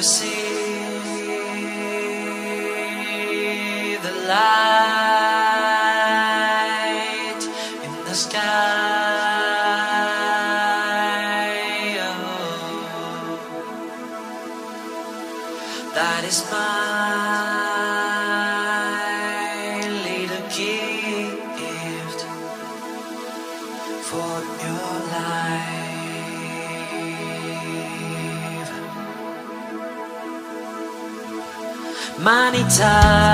you see the light in the sky. Oh, that is my little gift for your life. Many times.